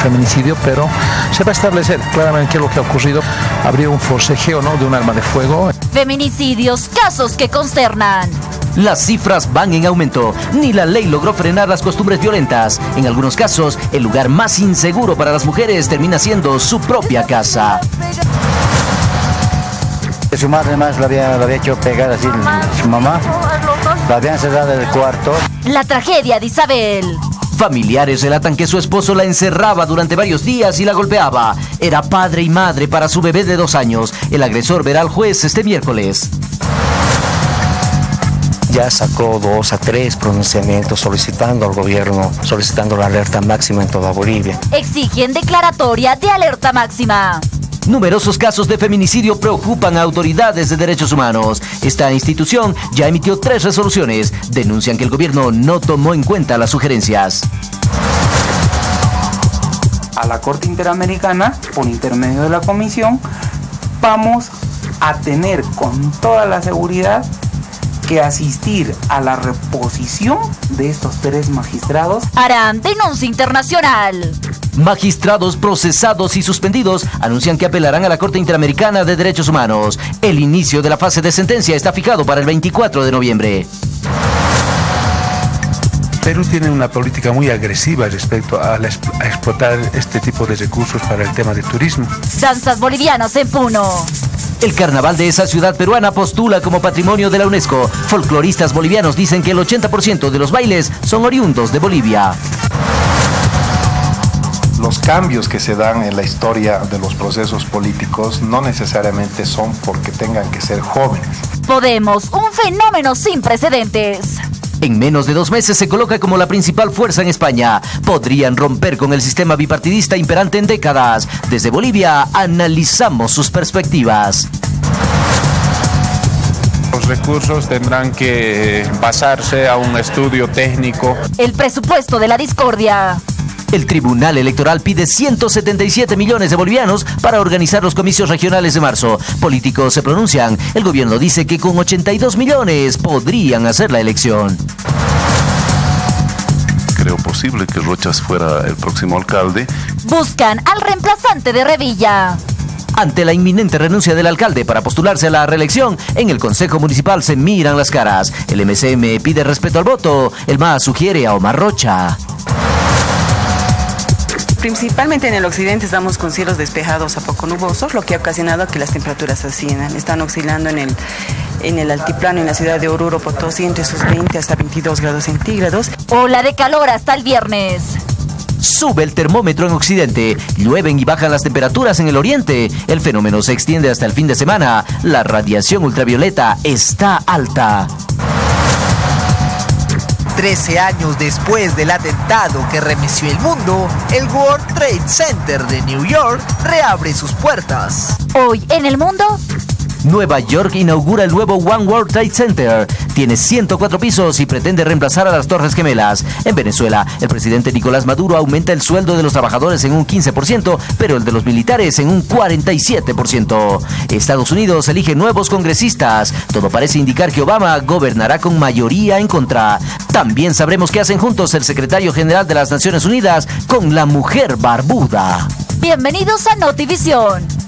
feminicidio, pero se va a establecer claramente qué es lo que ha ocurrido. Habría un forcejeo ¿no? de un arma de fuego. Feminicidios, casos que consternan. Las cifras van en aumento. Ni la ley logró frenar las costumbres violentas. En algunos casos, el lugar más inseguro para las mujeres termina siendo su propia casa. Su madre más la había, la había hecho pegar así, su mamá. La habían cerrado en el cuarto. La tragedia de Isabel. Familiares relatan que su esposo la encerraba durante varios días y la golpeaba. Era padre y madre para su bebé de dos años. El agresor verá al juez este miércoles. Ya sacó dos a tres pronunciamientos solicitando al gobierno, solicitando la alerta máxima en toda Bolivia. Exigen declaratoria de alerta máxima. Numerosos casos de feminicidio preocupan a autoridades de derechos humanos. Esta institución ya emitió tres resoluciones. Denuncian que el gobierno no tomó en cuenta las sugerencias. A la Corte Interamericana, por intermedio de la Comisión, vamos a tener con toda la seguridad que asistir a la reposición de estos tres magistrados. Harán denuncia internacional. Magistrados procesados y suspendidos anuncian que apelarán a la Corte Interamericana de Derechos Humanos. El inicio de la fase de sentencia está fijado para el 24 de noviembre. Perú tiene una política muy agresiva respecto a, explotar este tipo de recursos para el tema del turismo. Danzas bolivianas en Puno. El carnaval de esa ciudad peruana postula como patrimonio de la UNESCO. Folcloristas bolivianos dicen que el 80% de los bailes son oriundos de Bolivia. Los cambios que se dan en la historia de los procesos políticos no necesariamente son porque tengan que ser jóvenes. Podemos, un fenómeno sin precedentes. En menos de dos meses se coloca como la principal fuerza en España. Podrían romper con el sistema bipartidista imperante en décadas. Desde Bolivia analizamos sus perspectivas. Los recursos tendrán que basarse a un estudio técnico. El presupuesto de la discordia. El Tribunal Electoral pide 177 millones de bolivianos para organizar los comicios regionales de marzo. Políticos se pronuncian. El gobierno dice que con 82 millones podrían hacer la elección. Creo posible que Rochas fuera el próximo alcalde. Buscan al reemplazante de Revilla. Ante la inminente renuncia del alcalde para postularse a la reelección, en el Consejo Municipal se miran las caras. El MCM pide respeto al voto. El MAS sugiere a Omar Rocha. Principalmente en el occidente estamos con cielos despejados a poco nubosos, lo que ha ocasionado que las temperaturas asciendan. Están oscilando en el, en el altiplano, en la ciudad de Oruro, Potosí, entre sus 20 hasta 22 grados centígrados. Ola de calor hasta el viernes. Sube el termómetro en Occidente, llueven y bajan las temperaturas en el Oriente. El fenómeno se extiende hasta el fin de semana. La radiación ultravioleta está alta. 13 años después del atentado que remeció el mundo, el World Trade Center de New York reabre sus puertas. Hoy en el mundo, Nueva York inaugura el nuevo One World Trade Center. Tiene 104 pisos y pretende reemplazar a las Torres Gemelas. En Venezuela, el presidente Nicolás Maduro aumenta el sueldo de los trabajadores en un 15%, pero el de los militares en un 47%. Estados Unidos elige nuevos congresistas. Todo parece indicar que Obama gobernará con mayoría en contra. También sabremos qué hacen juntos el secretario general de las Naciones Unidas con la mujer barbuda. Bienvenidos a Notivisión.